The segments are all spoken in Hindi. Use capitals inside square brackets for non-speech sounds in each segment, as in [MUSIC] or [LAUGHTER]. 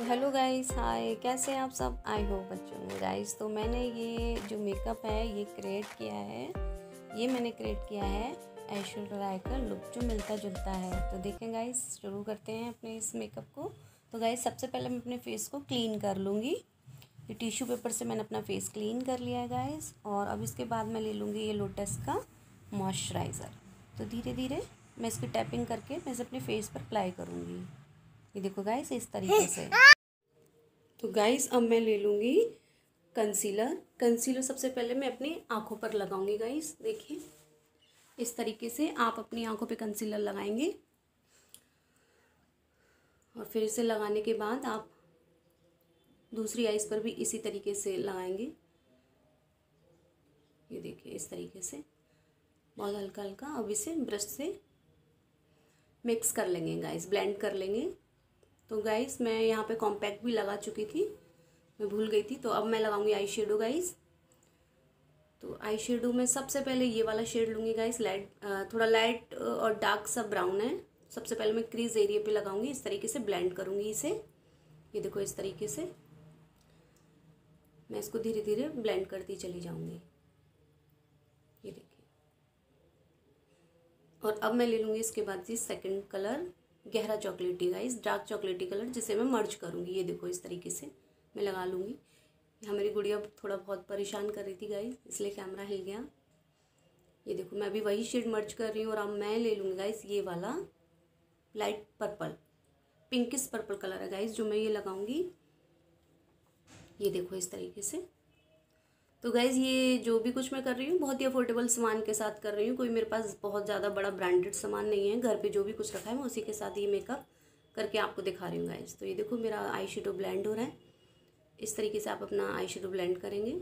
तो हेलो गाइस, हाय, कैसे हैं आप सब? आई होप बच्चों गाइस तो मैंने ये जो मेकअप है, ये क्रिएट किया है। ये मैंने क्रिएट किया है ऐश्वर्या राय का लुक जो मिलता जुलता है। तो देखें गाइस, शुरू करते हैं अपने इस मेकअप को। तो गाइस, सबसे पहले मैं अपने फेस को क्लीन कर लूँगी। ये टिश्यू पेपर से मैंने अपना फेस क्लीन कर लिया है गाइस। और अब इसके बाद मैं ले लूँगी ये लोटस का मॉइस्चराइज़र तो धीरे धीरे मैं इसकी टैपिंग करके मैं इसे अपने फेस पर अप्लाई करूँगी। ये देखो गाइस, इस तरीके से। [LAUGHS] तो गाइस अब मैं ले लूँगी कंसीलर कंसीलर सबसे पहले मैं अपनी आँखों पर लगाऊँगी गाइस देखिए। इस तरीके से आप अपनी आँखों पे कंसीलर लगाएँगे। और फिर इसे लगाने के बाद आप दूसरी आइज़ पर भी इसी तरीके से लगाएँगे। ये देखिए, इस तरीके से। बहुत हल्का हल्का अब इसे ब्रश से मिक्स कर लेंगे गाइस ब्लेंड कर लेंगे। तो गाइस मैं यहाँ पे कॉम्पैक्ट भी लगा चुकी थी। मैं भूल गई थी तो अब मैं लगाऊँगी आई शेडो गाइस तो आई शेडो में सबसे पहले ये वाला शेड लूँगी गाइस लाइट थोड़ा लाइट और डार्क सा ब्राउन है। सबसे पहले मैं क्रीज एरिया पे लगाऊँगी, इस तरीके से ब्लेंड करूँगी इसे। ये देखो इस तरीके से। मैं इसको धीरे धीरे ब्लेंड करती चली जाऊँगी। ये देखिए। और अब मैं ले लूँगी इसके बाद जी सेकंड कलर गहरा चॉकलेटी गाइस डार्क चॉकलेटी कलर जिसे मैं मर्ज करूँगी। ये देखो, इस तरीके से मैं लगा लूँगी। यहाँ मेरी गुड़िया थोड़ा बहुत परेशान कर रही थी गाइस इसलिए कैमरा हिल गया। ये देखो, मैं अभी वही शेड मर्ज कर रही हूँ और अब मैं ले लूँगी गाइस ये वाला light purple pinkish purple colour है गाइस जो मैं ये लगाऊँगी। ये देखो, इस तरीके से। तो गैज़ ये जो भी कुछ मैं कर रही हूँ, बहुत ही अफोर्डेबल सामान के साथ कर रही हूँ। कोई मेरे पास बहुत ज़्यादा बड़ा ब्रांडेड सामान नहीं है। घर पे जो भी कुछ रखा है, मैं उसी के साथ ये मेकअप करके आपको दिखा रही हूँ गाइज़ तो ये देखो, मेरा आई शेडो ब्लेंड हो रहा है। इस तरीके से आप अपना आई शेडो ब्लेंड करेंगे।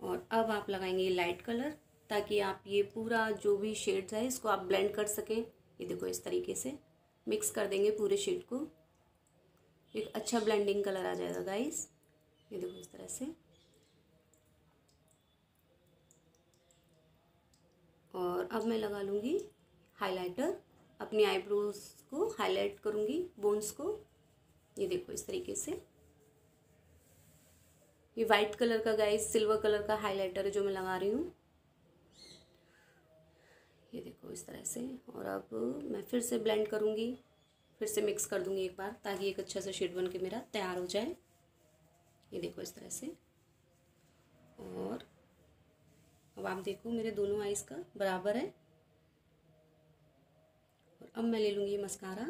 और अब आप लगाएँगे लाइट कलर ताकि आप ये पूरा जो भी शेड्स है, इसको आप ब्लेंड कर सकें। ये देखो, इस तरीके से मिक्स कर देंगे पूरे शेड को। एक अच्छा ब्लेंडिंग कलर आ जाएगा गाइस ये देखो इस तरह से. और अब मैं लगा लूँगी हाइलाइटर अपनी आईब्रोज को हाईलाइट करूँगी बोन्स को. ये देखो इस तरीके से. ये वाइट कलर का गाइस सिल्वर कलर का हाइलाइटर जो मैं लगा रही हूँ. ये देखो इस तरह से. और अब मैं फिर से ब्लेंड करूँगी. फिर से मिक्स कर दूँगी एक बार, ताकि एक अच्छा सा शेड बन के मेरा तैयार हो जाए। ये देखो इस तरह से। और अब आप देखो मेरे दोनों आइस का बराबर है। और अब मैं ले लूँगी ये मस्कारा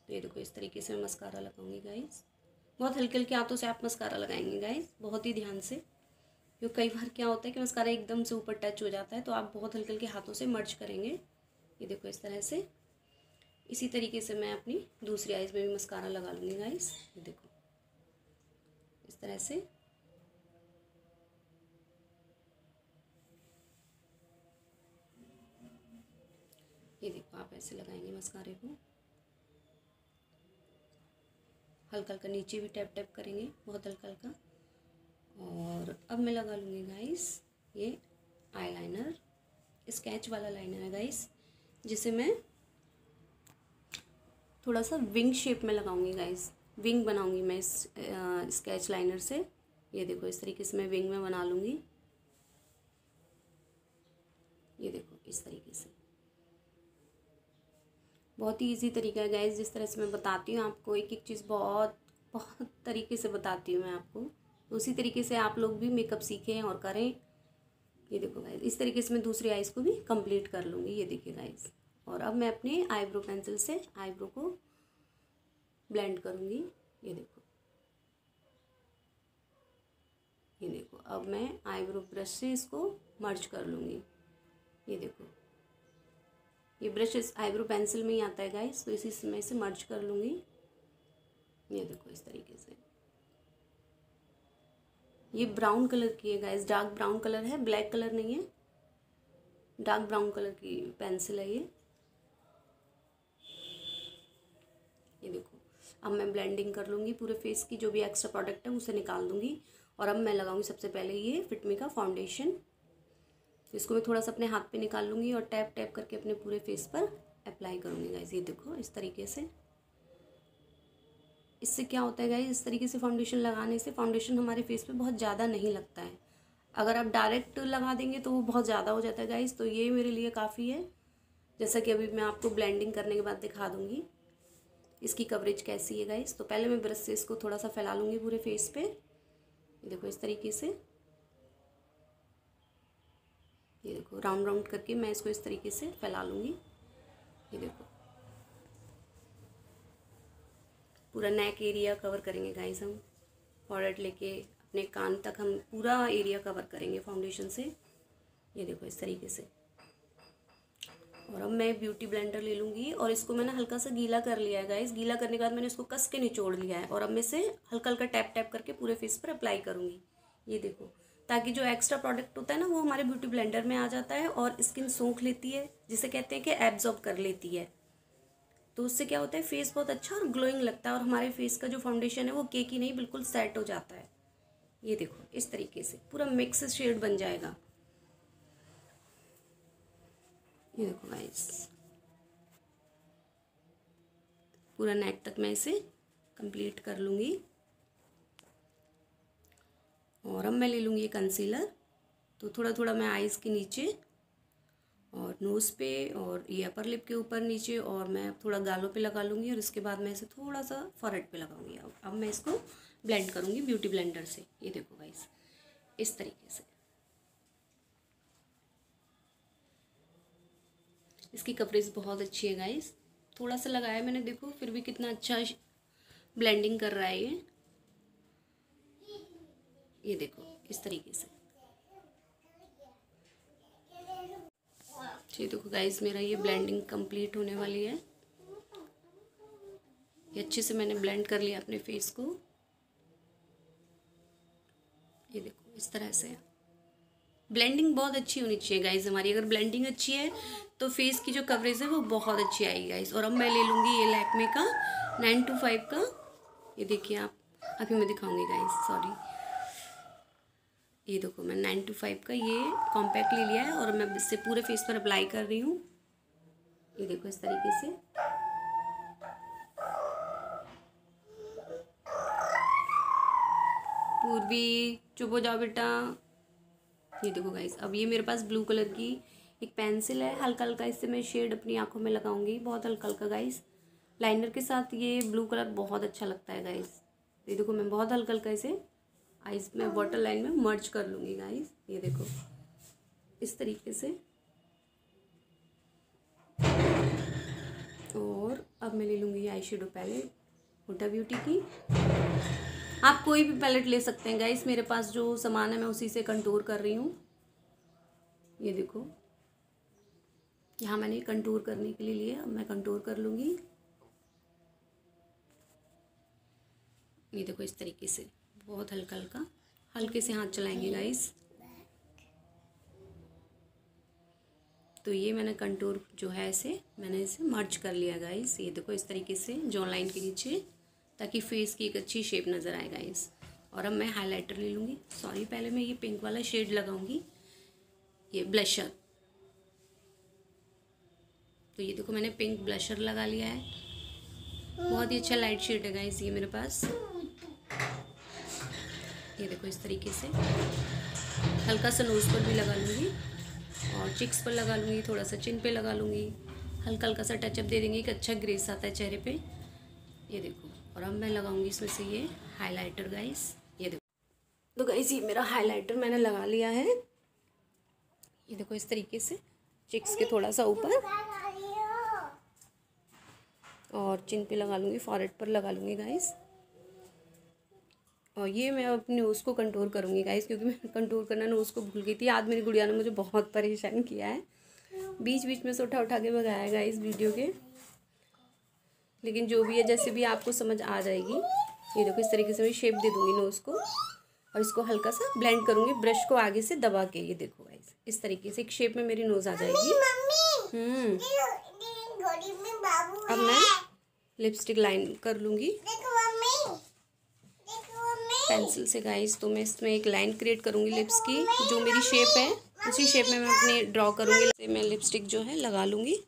तो ये देखो इस तरीके से मैं मस्कारा लगाऊँगी गाइस बहुत हल्के हल्के हाथों से आप मस्कारा लगाएँगे गाइस बहुत ही ध्यान से। क्योंकि कई बार क्या होता है कि मस्कारा एकदम से ऊपर टच हो जाता है तो आप बहुत हल्के हल्के हाथों से मर्ज करेंगे। ये देखो इस तरह से। इसी तरीके से मैं अपनी दूसरी आइज़ में भी मस्कारा लगा लूँगी गाइस देखो. इस तरह से. ये देखो, आप ऐसे लगाएँगे मस्कारे को. हल्का हल्का नीचे भी टैप टैप करेंगे, बहुत हल्का हल्का. और अब मैं लगा लूँगी गाइस ये आईलाइनर स्केच वाला लाइनर है गाइस जिसे मैं थोड़ा सा विंग शेप में लगाऊँगी गाइस विंग बनाऊँगी मैं इस स्केच लाइनर से. ये देखो, इस तरीके से मैं विंग में बना लूँगी. ये देखो, इस तरीके से. बहुत ही इजी तरीका है गाइस जिस तरह से मैं बताती हूँ आपको, एक एक चीज़ बहुत बहुत तरीके से बताती हूँ मैं आपको. उसी तरीके से आप लोग भी मेकअप सीखें और करें. ये देखो गाइस इस तरीके से मैं दूसरी आइज़ को भी कंप्लीट कर लूँगी. ये देखिए गाइस और अब मैं अपने आईब्रो पेंसिल से आईब्रो को ब्लेंड करूँगी। ये देखो। ये देखो। अब मैं आईब्रो ब्रश से इसको मर्ज कर लूँगी। ये देखो। ये ब्रश इस आईब्रो पेंसिल में ही आता है गाइस तो इसी समय से मर्ज कर लूँगी। ये देखो इस तरीके से। ये ब्राउन कलर की है गाइस डार्क ब्राउन कलर है, ब्लैक कलर नहीं है। डार्क ब्राउन कलर की पेंसिल है ये। ये देखो। अब मैं ब्लेंडिंग कर लूँगी पूरे फेस की, जो भी एक्स्ट्रा प्रोडक्ट है, उसे निकाल दूँगी। और अब मैं लगाऊँगी सबसे पहले ये फिटमी का फाउंडेशन इसको मैं थोड़ा सा अपने हाथ पे निकाल लूँगी और टैप टैप करके अपने पूरे फेस पर अप्लाई करूँगी गाइज़ ये देखो, इस तरीके से। इससे क्या होता है गाइज़ इस तरीके से फाउंडेशन लगाने से फाउंडेशन हमारे फेस पे बहुत ज़्यादा नहीं लगता है। अगर आप डायरेक्ट लगा देंगे तो वो बहुत ज़्यादा हो जाता है गाइज़ तो ये मेरे लिए काफ़ी है। जैसा कि अभी मैं आपको ब्लेंडिंग करने के बाद दिखा दूँगी। इसकी कवरेज कैसी है गाइस तो पहले मैं ब्रश से इसको थोड़ा सा फैला लूँगी पूरे फेस पे। देखो, इस तरीके से। ये देखो राउंड राउंड करके मैं इसको इस तरीके से फैला लूँगी ये देखो। पूरा नेक एरिया कवर करेंगे गाइस हम। फॉरेड लेके अपने कान तक हम पूरा एरिया कवर करेंगे फाउंडेशन से। ये देखो, इस तरीके से। और अब मैं ब्यूटी ब्लेंडर ले लूँगी और इसको मैंने हल्का सा गीला कर लिया है गाइस गीला करने के बाद मैंने इसको कस के निचोड़ लिया है और अब मैं इसे हल्का हल्का टैप टैप करके पूरे फेस पर अप्लाई करूँगी। ये देखो, ताकि जो एक्स्ट्रा प्रोडक्ट होता है ना, वो हमारे ब्यूटी ब्लेंडर में आ जाता है और स्किन सूख लेती है, जिसे कहते हैं कि एब्जॉर्ब कर लेती है। तो उससे क्या होता है फेस बहुत अच्छा और ग्लोइंग लगता है और हमारे फेस का जो फाउंडेशन है, वो केक ही नहीं, बिल्कुल सेट हो जाता है। ये देखो, इस तरीके से पूरा मिक्स शेड बन जाएगा। ये देखो गाइस पूरा नेक तक मैं इसे कंप्लीट कर लूँगी। और अब मैं ले लूँगी कंसीलर तो थोड़ा थोड़ा मैं आइज़ के नीचे और नोज़ पे और ये अपर लिप के ऊपर नीचे और मैं थोड़ा गालों पे लगा लूँगी और इसके बाद मैं इसे थोड़ा सा फॉरहेड पे लगाऊँगी। अब अब मैं इसको ब्लेंड करूँगी ब्यूटी ब्लेंडर से। ये देखो गाइस इस तरीके से। इसकी कवरेज बहुत अच्छी है गाइस थोड़ा सा लगाया मैंने, देखो, फिर भी कितना अच्छा ब्लेंडिंग कर रहा है ये. ये देखो, इस तरीके से. ये देखो गाइस मेरा ये ब्लेंडिंग कंप्लीट होने वाली है. ये अच्छे से मैंने ब्लेंड कर लिया अपने फेस को. ये देखो, इस तरह से. ब्लेंडिंग बहुत अच्छी होनी चाहिए गाइज़ हमारी। अगर ब्लेंडिंग अच्छी है तो फेस की जो कवरेज है, वो बहुत अच्छी आएगी गाइज़ और अब मैं ले लूँगी ये लैकमे का नाइन टू फाइव का। ये देखिए आप। अभी मैं दिखाऊँगी गाइज़ सॉरी ये देखो, मैं नाइन टू फाइव का ये कॉम्पैक्ट ले लिया है और मैं इससे पूरे फेस पर अप्लाई कर रही हूँ। ये देखो, इस तरीके से। पूर्वी चुप हो जाओ बेटा। ये देखो गाइस अब ये मेरे पास ब्लू कलर की एक पेंसिल है। हल्का हल्का इससे मैं शेड अपनी आँखों में लगाऊँगी। बहुत हल्का हल्का गाइस लाइनर के साथ ये ब्लू कलर बहुत अच्छा लगता है गाइस ये देखो मैं बहुत हल्का हल्का इसे आइस में वाटर लाइन में मर्ज कर लूँगी गाइस ये देखो, इस तरीके से। और अब मैं ले लूँगी eye shadow palette Huda beauty की। आप कोई भी पैलेट ले सकते हैं गाइस मेरे पास जो सामान है, मैं उसी से कंटूर कर रही हूँ। ये देखो। यहाँ मैंने कंटूर करने के लिए लिया, अब मैं कंटूर कर लूँगी। ये देखो इस तरीके से, बहुत हल्का हल्का, हल्के से हाथ चलाएँगे गाइस तो ये मैंने कंटूर जो है इसे, मैंने इसे मर्ज कर लिया गाइस ये देखो इस तरीके से जॉन लाइन के नीचे। ताकि फेस की एक अच्छी शेप नज़र आए गाइस और अब मैं हाइलाइटर ले लूँगी. सॉरी पहले मैं ये पिंक वाला शेड लगाऊँगी. ये ब्लशर तो ये देखो, मैंने पिंक ब्लशर लगा लिया है. बहुत ही अच्छा लाइट शेड है गाइस ये मेरे पास. ये देखो, इस तरीके से. हल्का सा नोज़ पर भी लगा लूँगी. और चिक्स पर लगा लूँगी, थोड़ा सा चिन पे लगा लूँगी. हल्का हल्का सा टचअप दे देंगे, एक अच्छा ग्रेस आता है चेहरे पे. ये देखो. और अब मैं लगाऊँगी इसमें से ये हाइलाइटर गाइस ये देखो। तो गाइस ये मेरा हाइलाइटर मैंने लगा लिया है। ये देखो इस तरीके से चिक्स के थोड़ा सा ऊपर। और चिन पे लगा लूँगी फॉरेड पर लगा लूँगी गाइस और ये मैं अपने नोज़ को कंट्रोल करूँगी गाइस क्योंकि मैं कंट्रोल करना नोज़ को भूल गई थी। आज मेरी गुड़िया ने मुझे बहुत परेशान किया है। बीच बीच में से उठा उठा के भगाया गाइस वीडियो के। लेकिन जो भी है जैसे भी आपको समझ आ जाएगी ये देखो इस तरीके से मैं शेप दे दूँगी नोज़ को और इसको हल्का सा ब्लेंड करूँगी ब्रश को आगे से दबा के ये देखो गाइस इस तरीके से एक शेप में मेरी नोज़ आ जाएगी। हम्म। अब मैं लिपस्टिक लाइन कर लूँगी। पेंसिल से गाइस तो मैं इसमें एक लाइन क्रिएट करूँगी लिप्स की जो मेरी शेप है उसी शेप में मैं अपनी ड्रॉ करूँगी। मैं लिपस्टिक जो है लगा लूँगी।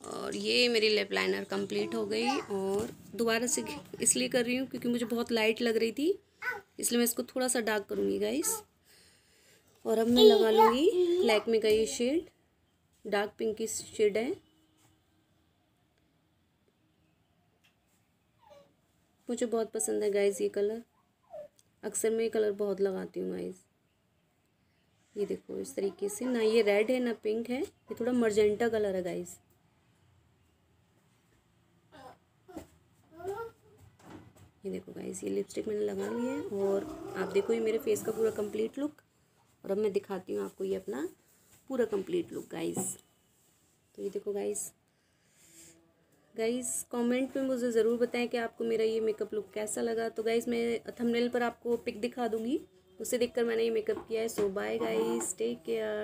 और ये मेरी लिप लाइनर कंप्लीट हो गई और दोबारा से इसलिए कर रही हूँ क्योंकि मुझे बहुत लाइट लग रही थी, इसलिए मैं इसको थोड़ा सा डार्क करूँगी गाइस और अब मैं लगा लूँगी ब्लैक में का ये शेड डार्क पिंक की शेड है। मुझे बहुत पसंद है गाइस ये कलर अक्सर मैं ये कलर बहुत लगाती हूँ गाइस ये देखो, इस तरीके से। ना ये रेड है, ना पिंक है। ये थोड़ा मर्जेंटा कलर है गाइस ये देखो गाइस ये लिपस्टिक मैंने लगा ली है और आप देखो ये मेरे फेस का पूरा कंप्लीट लुक और अब मैं दिखाती हूँ आपको ये अपना पूरा कंप्लीट लुक गाइस तो ये देखो गाइस गाइस कमेंट में मुझे ज़रूर बताएँ कि आपको मेरा ये मेकअप लुक कैसा लगा। तो गाइस मैं थंबनेल पर आपको पिक दिखा दूँगी, उसे देखकर मैंने ये मेकअप किया है। So bye guys take care